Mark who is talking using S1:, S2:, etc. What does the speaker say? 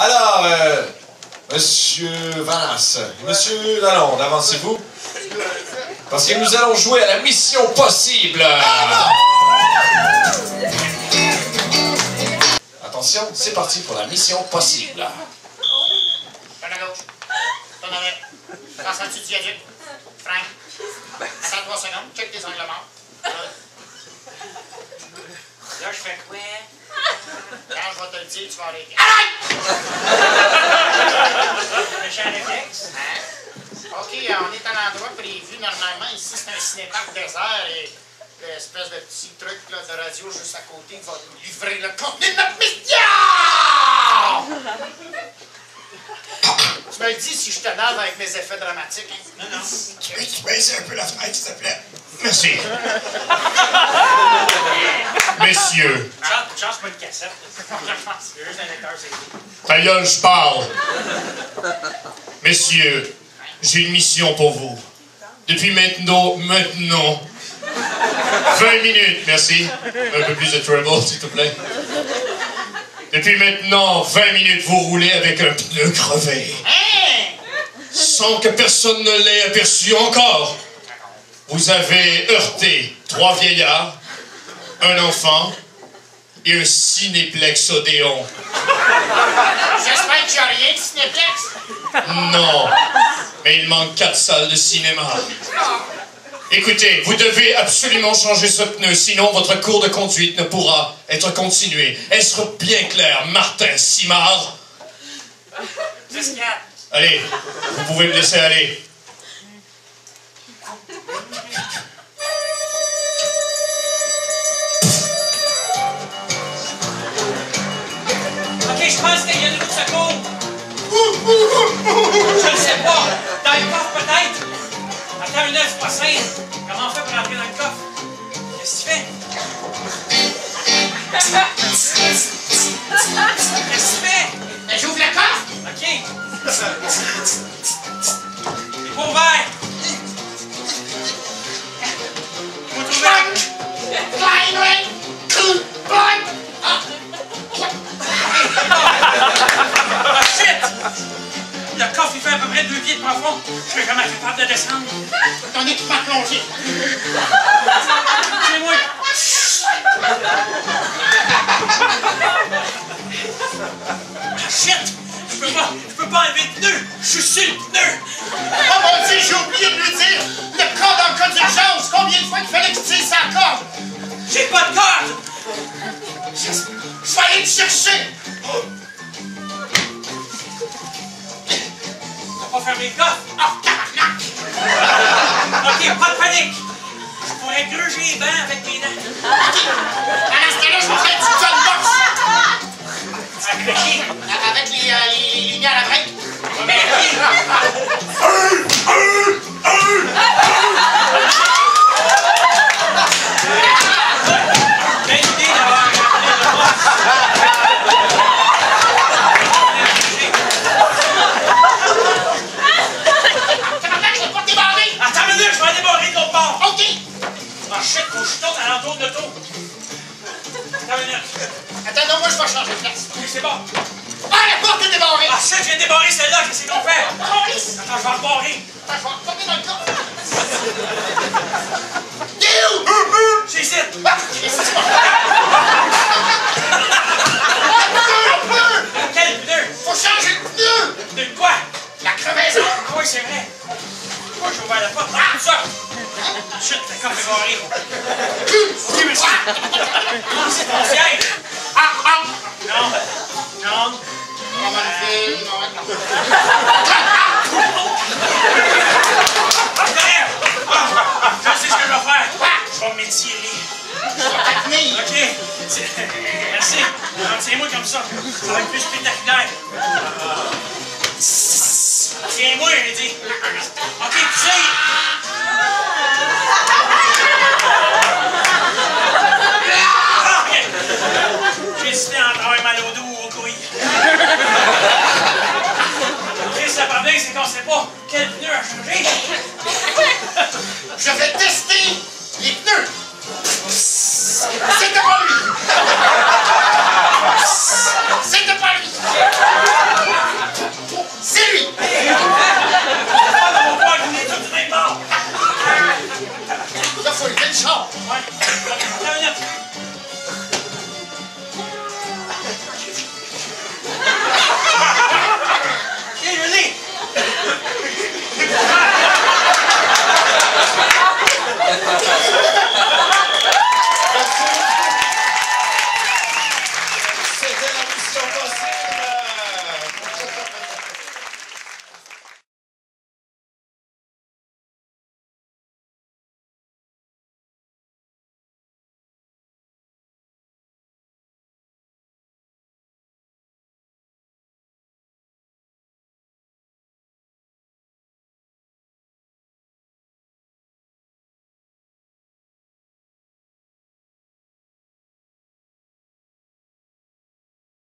S1: Alors, euh, Monsieur Vanas, Monsieur Lalonde, avancez-vous? Parce que nous allons jouer à la mission possible. Attention, c'est parti pour la mission possible.
S2: Donne à gauche. À droite. Passe en dessous du viaduc. Frank. 103 secondes. Check tes angles. Là. Là, je fais quoi? Quand je vais te le dire, tu vas arrêter. Arrête! Méchant réflexe. Hein? OK, on est à l'endroit prévu. Normalement, ici, c'est un cinéparc désert et l'espèce de petit truc là, de radio juste à côté va nous livrer le contenu de notre mission! Tu me le dis si je te nave avec mes effets dramatiques. Hein? Non, non.
S3: Tu peux tu baisser un peu la fenêtre, s'il te plaît? Merci. Messieurs,
S2: Chante pas cassette. C'est un c'est
S3: gueule, je parle. Messieurs, j'ai une mission pour vous. Depuis maintenant, maintenant, 20 minutes, merci. Un peu plus de treble, s'il te plaît. Depuis maintenant 20 minutes, vous roulez avec un pneu crevé. Sans que personne ne l'ait aperçu encore. Vous avez heurté trois vieillards, un enfant et un cinéplex Odéon.
S2: J'espère qu'il n'y a rien de cinéplex.
S3: Non, mais il manque quatre salles de cinéma. Écoutez, vous devez absolument changer ce pneu, sinon votre cours de conduite ne pourra être continué. Est-ce bien clair, Martin Simard? Allez, vous pouvez me laisser aller.
S4: Comment on fait pour entrer dans le coffre? Qu'est-ce que tu fais? Qu'est-ce que tu fais?
S2: Ben, J'ouvre le coffre.
S4: Ok. Il est pas ouvert. Faut trouver.
S2: Ah.
S4: Shit! Le coffre, il fait à peu près deux pieds de profond. Je suis jamais capable de descendre.
S2: Ton équipement plongé.
S4: C'est moi. Ah, shit! Je peux pas, je peux pas enlever le pneu. Je suis sur le pneu.
S2: Oh mon dieu, j'ai oublié de lui dire le code en cas d'urgence. Combien de fois il fallait que tu dises sa corde?
S4: J'ai pas de corde.
S2: Je je vais aller te chercher.
S4: T'as pas fermé le coffre?
S2: Tabarnak.
S4: Ok, pas de panique. Je pourrais gruger les bancs avec mes dents.
S2: Vais changer de place.
S4: Oui, c'est bon.
S2: Ah, la porte est débarrée.
S4: Ah, viens de débarrer celle-là, qu'est-ce qu'on fait?
S2: Maurice.
S4: Attends, je vais rebarrer.
S2: Attends, je vais retomber dans le coffre. Il est où?
S4: J'hésite.
S2: Ah, c'est pas peu.
S4: Quel pneu?
S2: Faut changer le pneu.
S4: De quoi?
S2: La crevaison.
S4: Ah oui, c'est vrai. Pourquoi j'ai ouvert la porte? Ah, ça! Chut, barré. Oui, monsieur. Ah, c'est ton siège. Non. Non. Je sais ce que je vais faire. Je vais m'étirer. OK. Merci. Non, Tiens-moi comme ça. Ça va être plus spectaculaire. Changé.
S2: Je vais tester